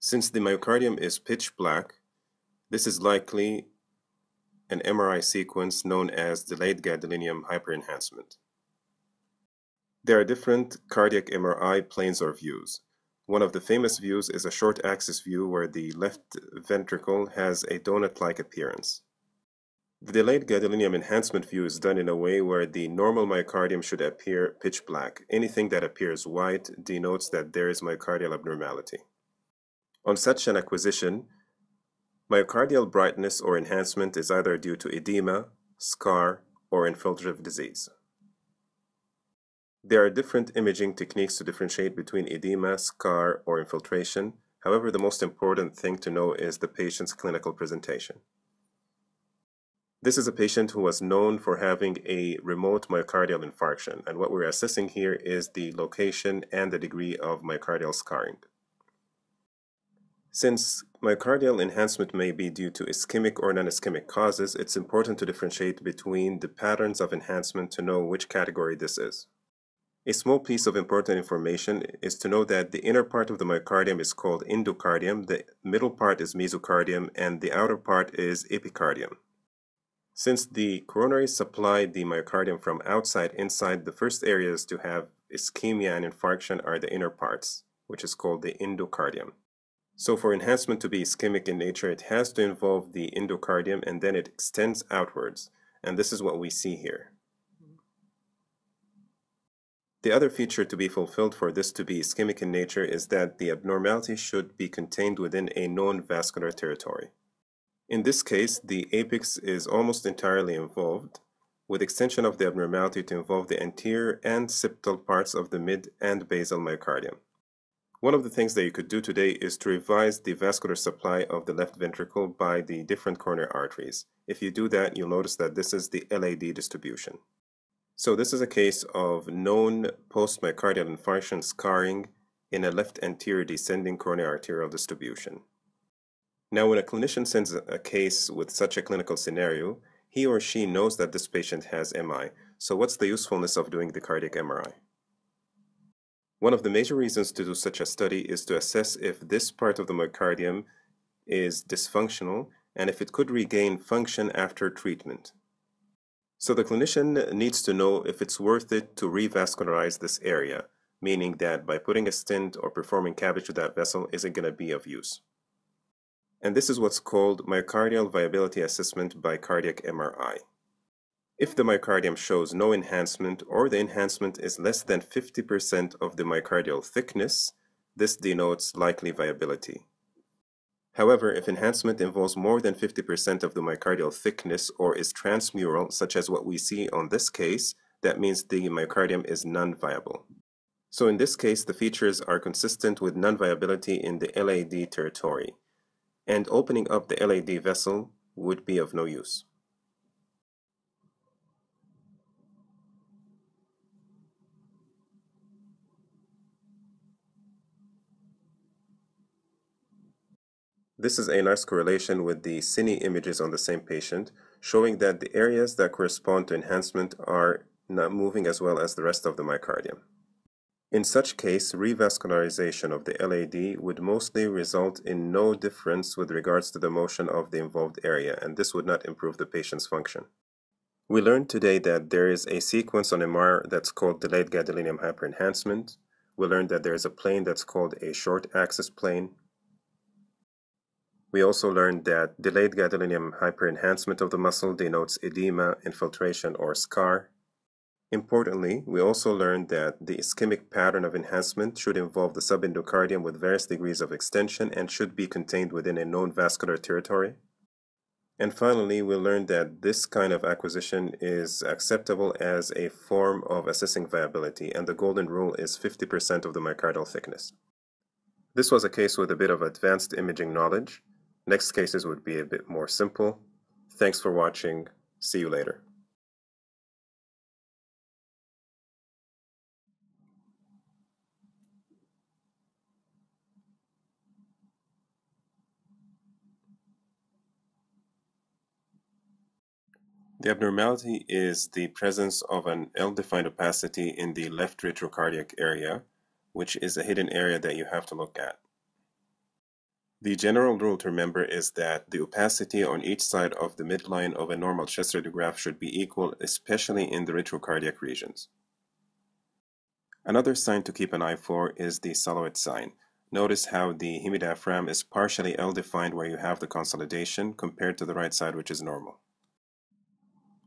Since the myocardium is pitch black, this is likely an MRI sequence known as delayed gadolinium hyperenhancement. There are different cardiac MRI planes or views. One of the famous views is a short axis view where the left ventricle has a donut-like appearance. The delayed gadolinium enhancement view is done in a way where the normal myocardium should appear pitch black. Anything that appears white denotes that there is myocardial abnormality. On such an acquisition, myocardial brightness or enhancement is either due to edema, scar, or infiltrative disease. There are different imaging techniques to differentiate between edema, scar, or infiltration. However, the most important thing to know is the patient's clinical presentation. This is a patient who was known for having a remote myocardial infarction, and what we're assessing here is the location and the degree of myocardial scarring. Since myocardial enhancement may be due to ischemic or non-ischemic causes, it's important to differentiate between the patterns of enhancement to know which category this is. A small piece of important information is to know that the inner part of the myocardium is called endocardium, the middle part is mesocardium, and the outer part is epicardium. Since the coronaries supply the myocardium from outside inside, the first areas to have ischemia and infarction are the inner parts, which is called the endocardium. So for enhancement to be ischemic in nature, it has to involve the endocardium and then it extends outwards. And this is what we see here. The other feature to be fulfilled for this to be ischemic in nature is that the abnormality should be contained within a known vascular territory. In this case, the apex is almost entirely involved, with extension of the abnormality to involve the anterior and septal parts of the mid and basal myocardium. One of the things that you could do today is to revise the vascular supply of the left ventricle by the different coronary arteries. If you do that, you'll notice that this is the LAD distribution. So this is a case of known post-myocardial infarction scarring in a left anterior descending coronary arterial distribution. Now, when a clinician sends a case with such a clinical scenario, he or she knows that this patient has MI. So what's the usefulness of doing the cardiac MRI? One of the major reasons to do such a study is to assess if this part of the myocardium is dysfunctional and if it could regain function after treatment. So the clinician needs to know if it's worth it to revascularize this area, meaning that by putting a stent or performing CABG to that vessel isn't going to be of use and this is what's called myocardial viability assessment by cardiac MRI. If the myocardium shows no enhancement or the enhancement is less than 50% of the myocardial thickness, this denotes likely viability. However, if enhancement involves more than 50% of the myocardial thickness or is transmural, such as what we see on this case, that means the myocardium is non-viable. So in this case, the features are consistent with non-viability in the LAD territory and opening up the LAD vessel would be of no use. This is a nice correlation with the cine images on the same patient, showing that the areas that correspond to enhancement are not moving as well as the rest of the myocardium. In such case, revascularization of the LAD would mostly result in no difference with regards to the motion of the involved area, and this would not improve the patient's function. We learned today that there is a sequence on MR that's called delayed gadolinium hyperenhancement. We learned that there is a plane that's called a short axis plane. We also learned that delayed gadolinium hyperenhancement of the muscle denotes edema, infiltration, or scar. Importantly, we also learned that the ischemic pattern of enhancement should involve the subendocardium with various degrees of extension and should be contained within a known vascular territory. And finally, we learned that this kind of acquisition is acceptable as a form of assessing viability, and the golden rule is 50% of the myocardial thickness. This was a case with a bit of advanced imaging knowledge. Next cases would be a bit more simple. Thanks for watching. See you later. The abnormality is the presence of an ill-defined opacity in the left retrocardiac area, which is a hidden area that you have to look at. The general rule to remember is that the opacity on each side of the midline of a normal chest radiograph should be equal, especially in the retrocardiac regions. Another sign to keep an eye for is the silhouette sign. Notice how the hemidiaphragm is partially ill-defined where you have the consolidation compared to the right side which is normal.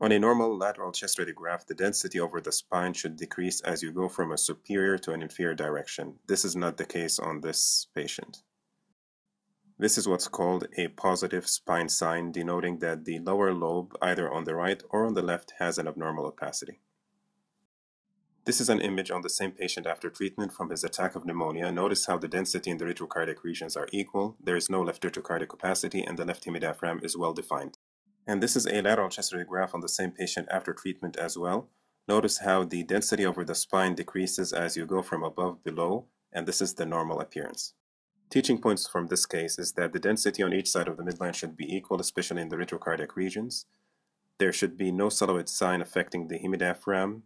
On a normal lateral chest radiograph, the density over the spine should decrease as you go from a superior to an inferior direction. This is not the case on this patient. This is what's called a positive spine sign, denoting that the lower lobe, either on the right or on the left, has an abnormal opacity. This is an image on the same patient after treatment from his attack of pneumonia. Notice how the density in the retrocardiac regions are equal. There is no left retrocardiac opacity and the left hemidiaphragm is well defined. And this is a lateral chest radiograph on the same patient after treatment as well. Notice how the density over the spine decreases as you go from above below, and this is the normal appearance. Teaching points from this case is that the density on each side of the midline should be equal, especially in the retrocardiac regions. There should be no silhouette sign affecting the hemidiaphragm.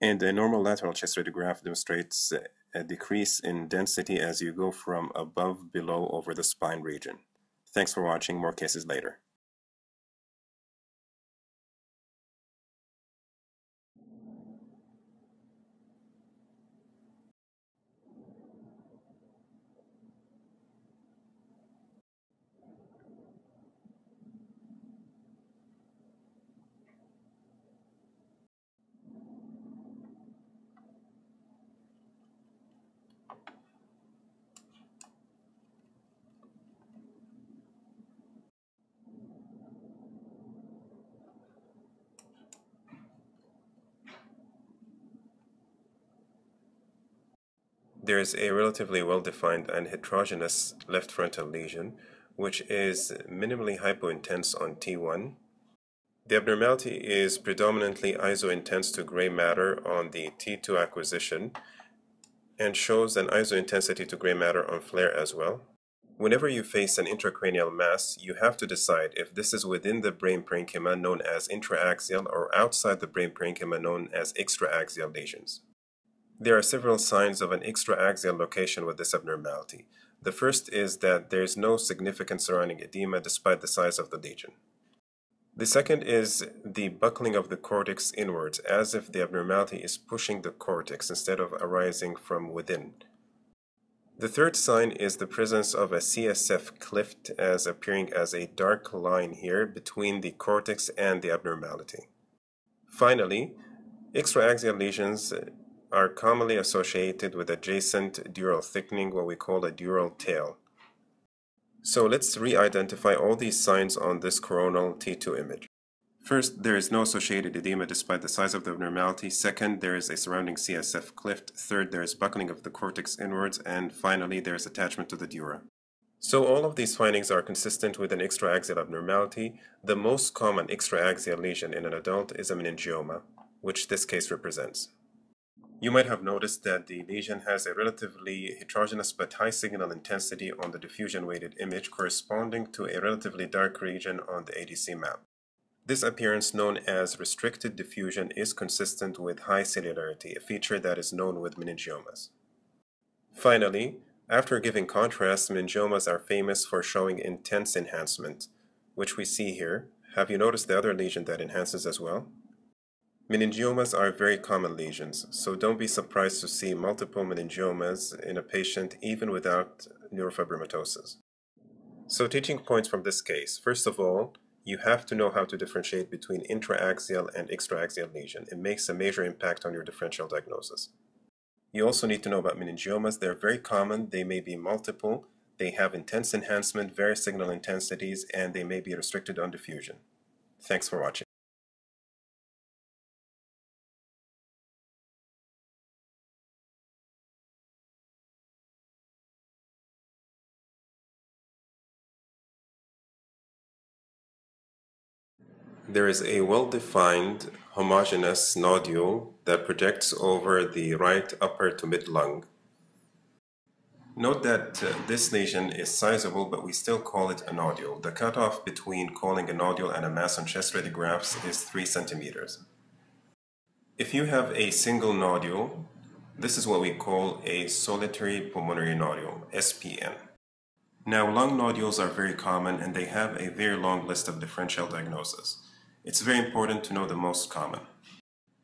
And a normal lateral chest radiograph demonstrates a decrease in density as you go from above below over the spine region. Thanks for watching. More cases later. There is a relatively well-defined and heterogeneous left frontal lesion, which is minimally hypointense on T1. The abnormality is predominantly isointense to gray matter on the T2 acquisition and shows an isointensity to gray matter on FLAIR as well. Whenever you face an intracranial mass, you have to decide if this is within the brain parenchyma known as intraaxial or outside the brain parenchyma known as extraaxial lesions. There are several signs of an extraaxial location with this abnormality. The first is that there is no significant surrounding edema despite the size of the lesion. The second is the buckling of the cortex inwards, as if the abnormality is pushing the cortex instead of arising from within. The third sign is the presence of a CSF cleft as appearing as a dark line here between the cortex and the abnormality. Finally, extraaxial lesions are commonly associated with adjacent dural thickening, what we call a dural tail. So let's re-identify all these signs on this coronal T2 image. First, there is no associated edema despite the size of the abnormality. Second, there is a surrounding CSF cleft. Third, there is buckling of the cortex inwards. And finally, there is attachment to the dura. So all of these findings are consistent with an extraaxial abnormality. The most common extraaxial lesion in an adult is a meningioma, which this case represents. You might have noticed that the lesion has a relatively heterogeneous but high signal intensity on the diffusion weighted image corresponding to a relatively dark region on the ADC map. This appearance known as restricted diffusion is consistent with high cellularity, a feature that is known with meningiomas. Finally, after giving contrast, meningiomas are famous for showing intense enhancement, which we see here. Have you noticed the other lesion that enhances as well? Meningiomas are very common lesions, so don't be surprised to see multiple meningiomas in a patient even without neurofibromatosis. So teaching points from this case. First of all, you have to know how to differentiate between intraaxial and extraaxial lesion. It makes a major impact on your differential diagnosis. You also need to know about meningiomas. They're very common. They may be multiple. They have intense enhancement, various signal intensities, and they may be restricted on diffusion. Thanks for watching. There is a well-defined homogeneous nodule that projects over the right upper to mid lung. Note that uh, this lesion is sizable, but we still call it a nodule. The cutoff between calling a nodule and a mass on chest radiographs is 3 centimeters. If you have a single nodule, this is what we call a solitary pulmonary nodule, SPN. Now, lung nodules are very common and they have a very long list of differential diagnoses. It's very important to know the most common.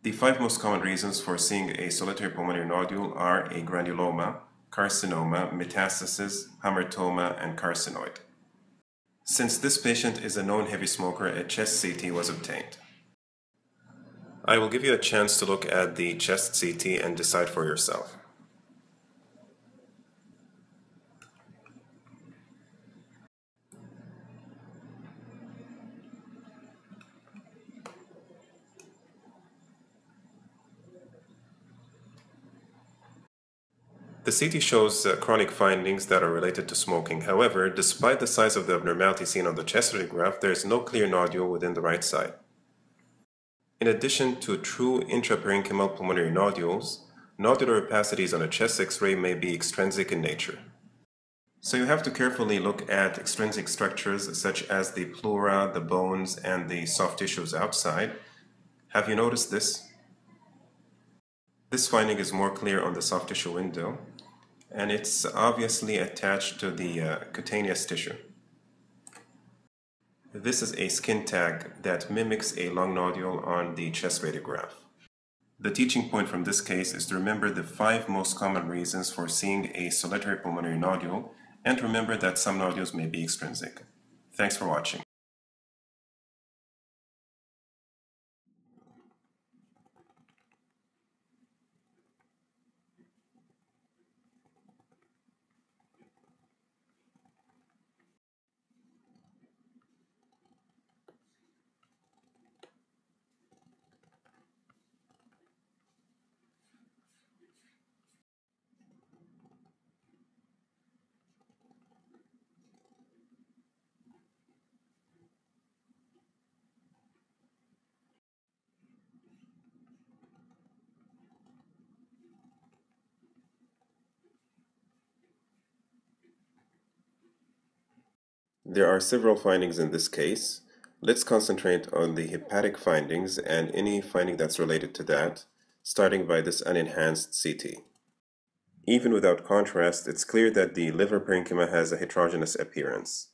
The five most common reasons for seeing a solitary pulmonary nodule are a granuloma, carcinoma, metastasis, hamartoma, and carcinoid. Since this patient is a known heavy smoker, a chest CT was obtained. I will give you a chance to look at the chest CT and decide for yourself. The CT shows uh, chronic findings that are related to smoking. However, despite the size of the abnormality seen on the chest radiograph, there is no clear nodule within the right side. In addition to true intraparenchymal pulmonary nodules, nodular opacities on a chest X-ray may be extrinsic in nature. So you have to carefully look at extrinsic structures such as the pleura, the bones, and the soft tissues outside. Have you noticed this? This finding is more clear on the soft tissue window, and it's obviously attached to the uh, cutaneous tissue. This is a skin tag that mimics a lung nodule on the chest radiograph. The teaching point from this case is to remember the five most common reasons for seeing a solitary pulmonary nodule and remember that some nodules may be extrinsic. Thanks for watching. There are several findings in this case. Let's concentrate on the hepatic findings and any finding that's related to that, starting by this unenhanced CT. Even without contrast, it's clear that the liver parenchyma has a heterogeneous appearance.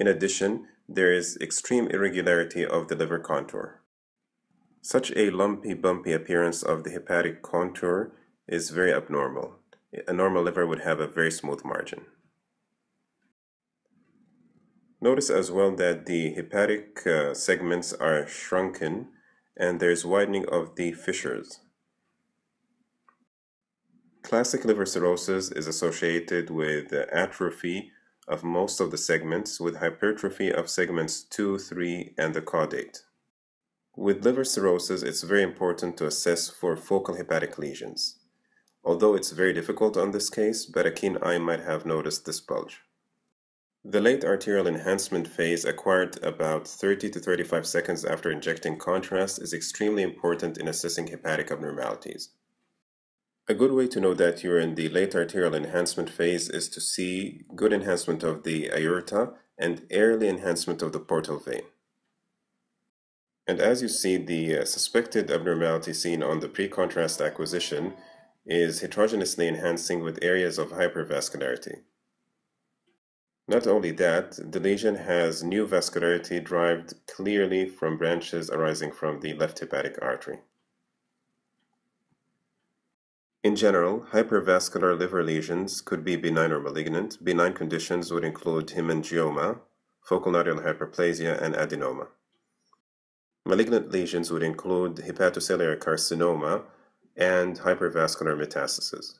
In addition, there is extreme irregularity of the liver contour. Such a lumpy, bumpy appearance of the hepatic contour is very abnormal. A normal liver would have a very smooth margin. Notice as well that the hepatic uh, segments are shrunken and there's widening of the fissures. Classic liver cirrhosis is associated with atrophy of most of the segments with hypertrophy of segments 2, 3, and the caudate. With liver cirrhosis, it's very important to assess for focal hepatic lesions. Although it's very difficult on this case, but a keen eye might have noticed this bulge. The late arterial enhancement phase acquired about 30 to 35 seconds after injecting contrast is extremely important in assessing hepatic abnormalities. A good way to know that you're in the late arterial enhancement phase is to see good enhancement of the aorta and early enhancement of the portal vein. And as you see, the uh, suspected abnormality seen on the pre-contrast acquisition is heterogeneously enhancing with areas of hypervascularity. Not only that, the lesion has new vascularity derived clearly from branches arising from the left hepatic artery. In general, hypervascular liver lesions could be benign or malignant. Benign conditions would include hemangioma, focal nodular hyperplasia, and adenoma. Malignant lesions would include hepatocellular carcinoma and hypervascular metastasis.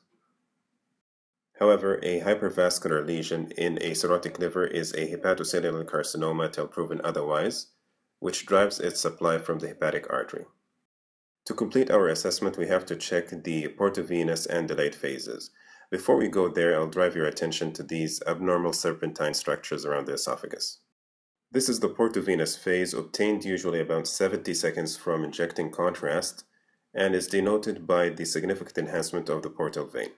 However, a hypervascular lesion in a cirrhotic liver is a hepatocellular carcinoma till proven otherwise, which drives its supply from the hepatic artery. To complete our assessment, we have to check the portovenous and delayed phases. Before we go there, I'll drive your attention to these abnormal serpentine structures around the esophagus. This is the portovenous phase obtained usually about 70 seconds from injecting contrast and is denoted by the significant enhancement of the portal vein.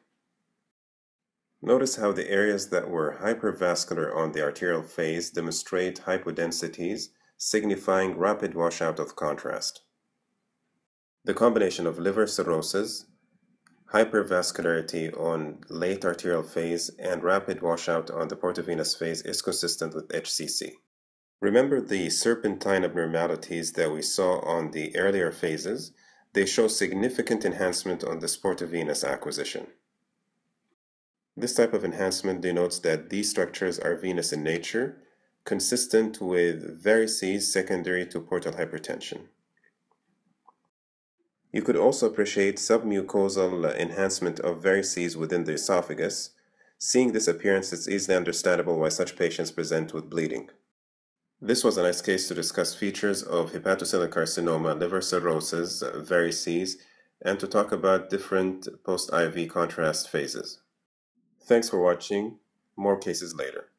Notice how the areas that were hypervascular on the arterial phase demonstrate hypodensities, signifying rapid washout of contrast. The combination of liver cirrhosis, hypervascularity on late arterial phase and rapid washout on the portovenous phase is consistent with HCC. Remember the serpentine abnormalities that we saw on the earlier phases? They show significant enhancement on the portovenous acquisition. This type of enhancement denotes that these structures are venous in nature, consistent with varices secondary to portal hypertension. You could also appreciate submucosal enhancement of varices within the esophagus. Seeing this appearance, it's easily understandable why such patients present with bleeding. This was a nice case to discuss features of hepatocellular carcinoma, liver cirrhosis, varices, and to talk about different post-IV contrast phases. Thanks for watching. More cases later.